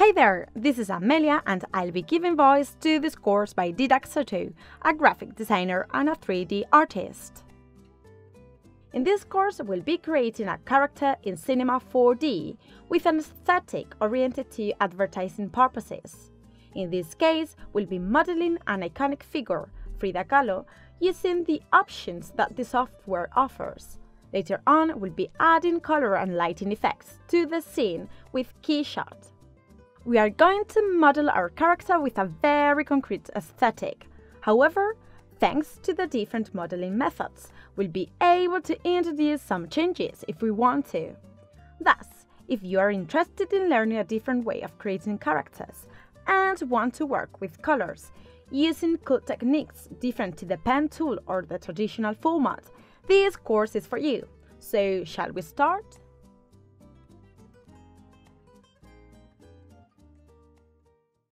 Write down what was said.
Hey there, this is Amelia and I'll be giving voice to this course by Didac Soto, a graphic designer and a 3D artist. In this course, we'll be creating a character in Cinema 4D with an aesthetic oriented to advertising purposes. In this case, we'll be modeling an iconic figure, Frida Kahlo, using the options that the software offers. Later on, we'll be adding color and lighting effects to the scene with KeyShot. We are going to model our character with a very concrete aesthetic. However, thanks to the different modeling methods, we'll be able to introduce some changes if we want to. Thus, if you are interested in learning a different way of creating characters and want to work with colors, using cool techniques different to the pen tool or the traditional format, this course is for you. So, shall we start?